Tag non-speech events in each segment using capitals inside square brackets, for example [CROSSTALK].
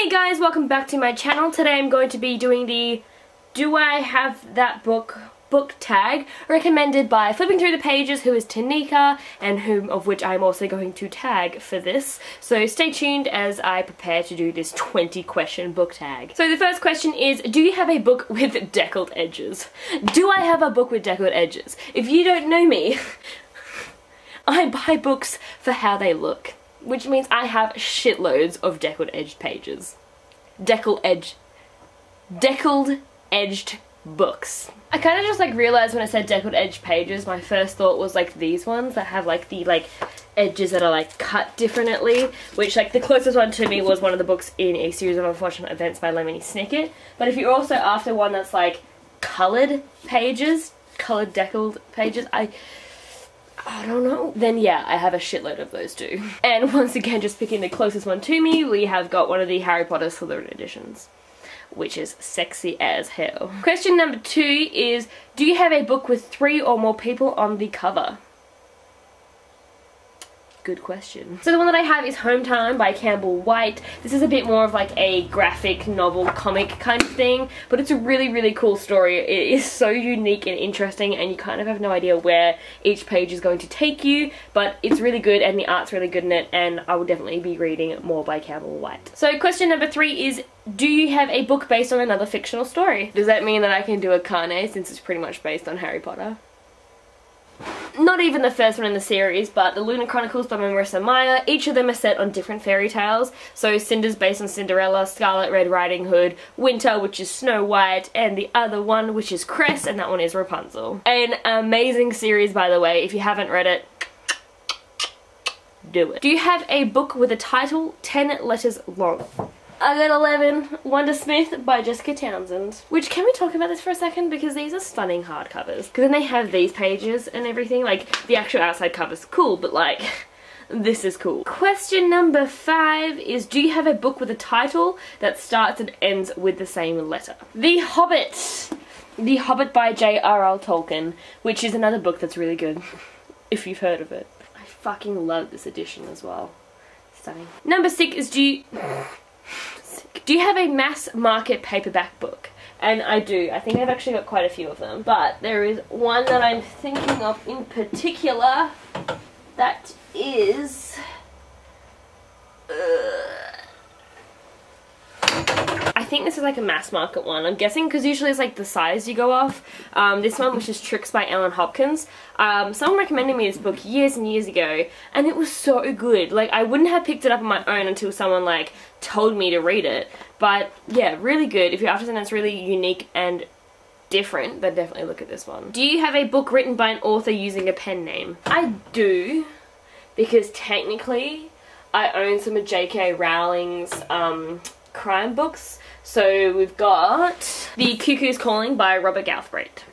Hey guys, welcome back to my channel. Today I'm going to be doing the Do I Have That Book book tag recommended by flipping through the pages who is Tanika and whom of which I'm also going to tag for this so stay tuned as I prepare to do this 20 question book tag. So the first question is do you have a book with deckled edges? Do I have a book with deckled edges? If you don't know me [LAUGHS] I buy books for how they look which means I have shitloads of deckled edged pages. Deckled edge. Deckled edged books. I kind of just like realized when I said deckled edged pages, my first thought was like these ones that have like the like edges that are like cut differently, which like the closest one to me was one of the books in a series of unfortunate events by Lemony Snicket. But if you're also after one that's like colored pages, colored deckled pages, I I don't know. Then yeah, I have a shitload of those too. [LAUGHS] And once again, just picking the closest one to me, we have got one of the Harry Potter Slytherin editions which is sexy as hell. Question number two is, do you have a book with three or more people on the cover? Good question. So the one that I have is Home Time by Campbell Whyte. This is a bit more of like a graphic novel comic kind of thing, but it's a really, really cool story. It is so unique and interesting and you kind of have no idea where each page is going to take you, but it's really good and the art's really good in it and I will definitely be reading more by Campbell Whyte. So question number three is, do you have a book based on another fictional story? Does that mean that I can do Carry On since it's pretty much based on Harry Potter? Not even the first one in the series, but the Lunar Chronicles by Marissa Meyer. Each of them are set on different fairy tales. So Cinder's based on Cinderella, Scarlet Red Riding Hood, Winter, which is Snow White, and the other one, which is Cress, and that one is Rapunzel. An amazing series, by the way. If you haven't read it, do it. Do you have a book with a title 10 letters long? I got 11, Wundersmith by Jessica Townsend. Which, can we talk about this for a second? Because these are stunning hardcovers. Because then they have these pages and everything. Like, the actual outside cover's cool, but like, [LAUGHS] this is cool. Question number five is, do you have a book with a title that starts and ends with the same letter? The Hobbit! The Hobbit by J.R.R. Tolkien, which is another book that's really good, [LAUGHS] if you've heard of it. I fucking love this edition as well. Stunning. Number six is, do you... [LAUGHS] Do you have a mass market paperback book? And I do. I think I've actually got quite a few of them. But there is one that I'm thinking of in particular that is... Uh, think this is like a mass market one. I'm guessing because usually it's like the size you go off. Um, this one, which is Tricks by Ellen Hopkins. Um, someone recommended me this book years and years ago and it was so good. Like I wouldn't have picked it up on my own until someone like told me to read it. But yeah, really good. If you're after something that's really unique and different, then definitely look at this one. Do you have a book written by an author using a pen name? I do, because technically I own some of J.K. Rowling's um, crime books. So we've got The Cuckoo's Calling by Robert Galbraith.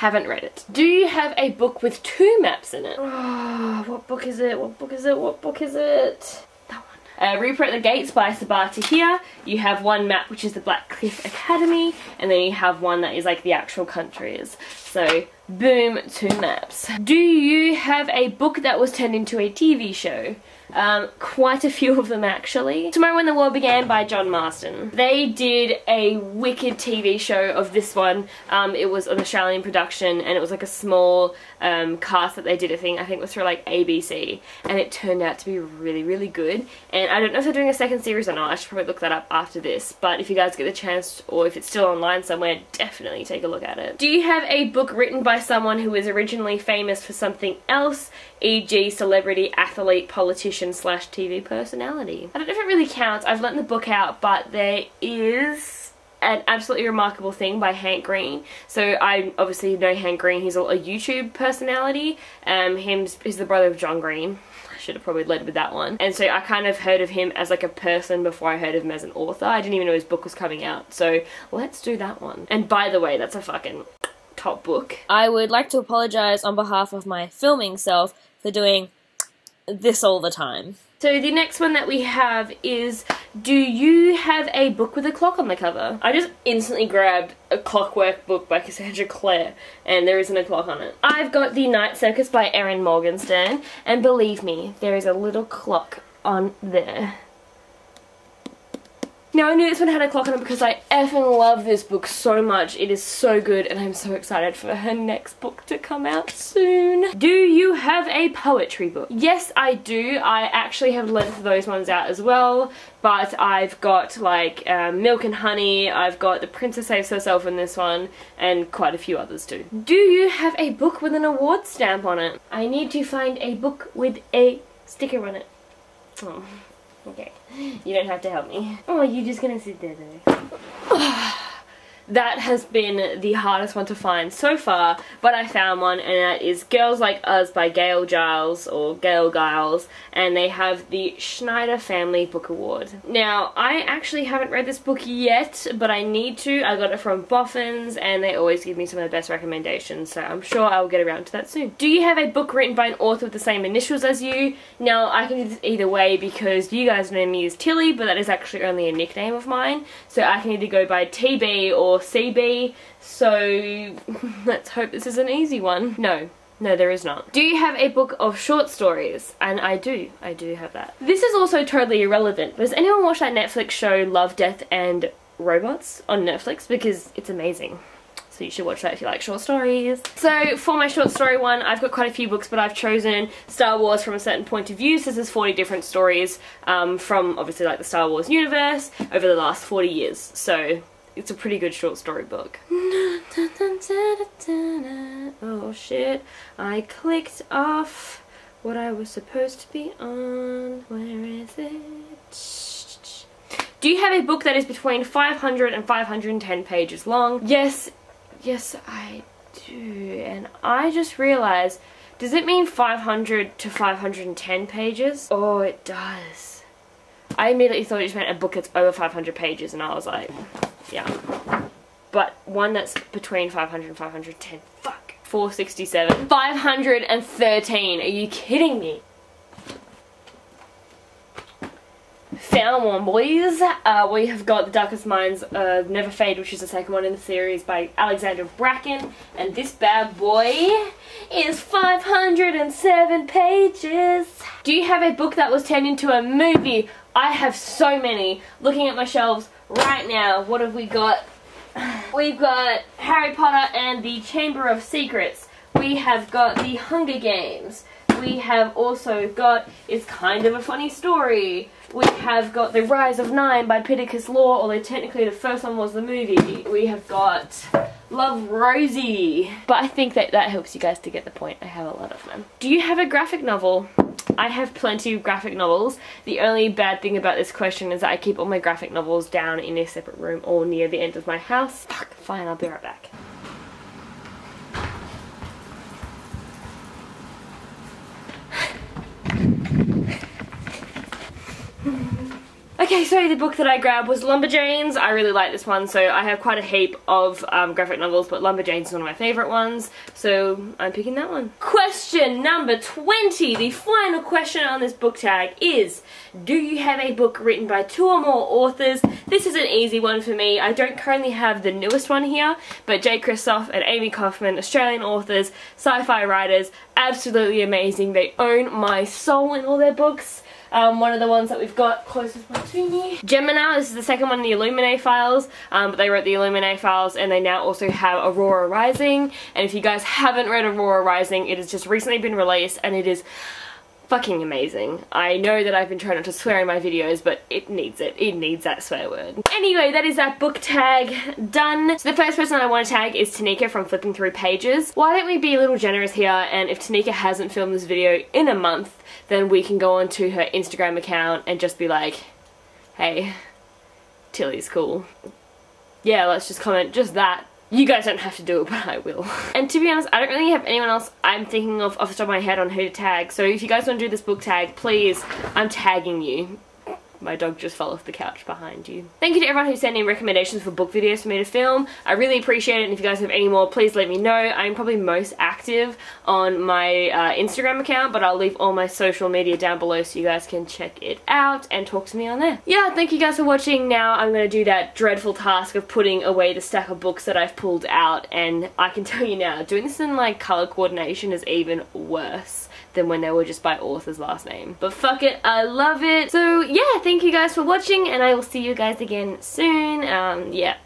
Haven't read it. Do you have a book with two maps in it? Oh, [SIGHS] what book is it? What book is it? What book is it? That one. Uh, Reaper at the Gates by Sabaa Tahir. You have one map which is the Blackcliff Academy and then you have one that is like the actual countries. So boom, two maps. Do you have a book that was turned into a TV show? Um, quite a few of them actually. Tomorrow When the War Began by John Marsden. They did a wicked TV show of this one. Um, it was an Australian production and it was like a small um, cast that they did a thing, I think it was through like ABC, and it turned out to be really, really good. And I don't know if they're doing a second series or not, I should probably look that up after this, but if you guys get the chance, or if it's still online somewhere, definitely take a look at it. Do you have a book written by someone who was originally famous for something else, e.g. celebrity, athlete, politician slash TV personality? I don't know if it really counts, I've lent the book out, but there is an absolutely remarkable thing by Hank Green. So I obviously know Hank Green. He's a, YouTube personality. Um, him he's the brother of John Green. I should have probably led with that one. And so I kind of heard of him as like a person before I heard of him as an author. I didn't even know his book was coming out. So let's do that one. And by the way, that's a fucking top book. I would like to apologize on behalf of my filming self for doing this all the time. So the next one that we have is, do you have a book with a clock on the cover? I just instantly grabbed a clockwork book by Cassandra Clare and there isn't a clock on it. I've got The Night Circus by Erin Morgenstern and believe me, there is a little clock on there. Now I knew this one had a clock on it because I effing love this book so much. It is so good and I'm so excited for her next book to come out soon. Do you have a poetry book? Yes, I do. I actually have lent those ones out as well, but I've got like um, Milk and Honey, I've got The Princess Saves Herself in this one, and quite a few others too. Do you have a book with an award stamp on it? I need to find a book with a sticker on it. Oh. Okay, you don't have to help me. Oh, you're just gonna sit there though. That has been the hardest one to find so far, but I found one, and that is Girls Like Us by Gail Giles, or Gail Giles, and they have the Schneider Family Book Award. Now, I actually haven't read this book yet, but I need to. I got it from Boffins, and they always give me some of the best recommendations, so I'm sure I'll get around to that soon. Do you have a book written by an author with the same initials as you? Now, I can do this either way because you guys know me as Tilly, but that is actually only a nickname of mine, so I can either go by TB or CB, so [LAUGHS] let's hope this is an easy one. No, no, there is not. Do you have a book of short stories? And I do. I do have that. This is also totally irrelevant. Does anyone watch that Netflix show Love, Death and Robots on Netflix? Because it's amazing. So you should watch that if you like short stories. So for my short story one, I've got quite a few books, but I've chosen Star Wars from a certain point of view. So this is 40 different stories um, from obviously like the Star Wars universe over the last 40 years. So it's a pretty good short story book. [LAUGHS] Oh shit, I clicked off what I was supposed to be on. Where is it? Do you have a book that is between 500 and 510 pages long? Yes, yes I do. And I just realized, does it mean 500 to 510 pages? Oh, it does. I immediately thought it just meant a book that's over 500 pages and I was like, yeah. But one that's between 500 and 510. Fuck. 467. 513. Are you kidding me? Found one, boys. Uh, we have got The Darkest Minds Never Fade, which is the second one in the series by Alexandra Bracken. And this bad boy is 507 pages. Do you have a book that was turned into a movie? I have so many. Looking at my shelves, right now, what have we got? We've got Harry Potter and the Chamber of Secrets. We have got the Hunger Games. We have also got It's Kind of a Funny Story. We have got The Rise of Nine by Pittacus Lore, although technically the first one was the movie. We have got Love Rosie. But I think that that helps you guys to get the point. I have a lot of them. Do you have a graphic novel? I have plenty of graphic novels. The only bad thing about this question is that I keep all my graphic novels down in a separate room or near the end of my house. Fuck, fine, I'll be right back. Okay, so the book that I grabbed was Lumberjanes. I really like this one, so I have quite a heap of um, graphic novels, but Lumberjanes is one of my favourite ones, so I'm picking that one. Question number 20, the final question on this book tag is, do you have a book written by two or more authors? This is an easy one for me. I don't currently have the newest one here, but Jay Kristoff and Amie Kaufman, Australian authors, sci-fi writers, absolutely amazing. They own my soul in all their books. Um, one of the ones that we've got closest to me. Gemina, this is the second one in the Illuminae files, um, but they wrote the Illuminae files and they now also have Aurora Rising. And if you guys haven't read Aurora Rising, it has just recently been released and it is fucking amazing. I know that I've been trying not to swear in my videos, but it needs it. It needs that swear word. Anyway, that is that book tag done. So the first person I want to tag is Tanika from Flipping Through Pages. Why don't we be a little generous here, and if Tanika hasn't filmed this video in a month, then we can go onto her Instagram account and just be like, hey, Tilly's cool. Yeah, let's just comment just that you guys don't have to do it, but I will. [LAUGHS] And to be honest, I don't really have anyone else I'm thinking of off the top of my head on who to tag. So if you guys want to do this book tag, please, I'm tagging you. My dog just fell off the couch behind you. Thank you to everyone who sent in recommendations for book videos for me to film. I really appreciate it and if you guys have any more please let me know. I'm probably most active on my uh, Instagram account but I'll leave all my social media down below so you guys can check it out and talk to me on there. Yeah, thank you guys for watching. Now I'm going to do that dreadful task of putting away the stack of books that I've pulled out and I can tell you now, doing this in like color coordination is even worse than when they were just by author's last name. But fuck it, I love it. So yeah, thank you guys for watching and I will see you guys again soon. Um, yeah,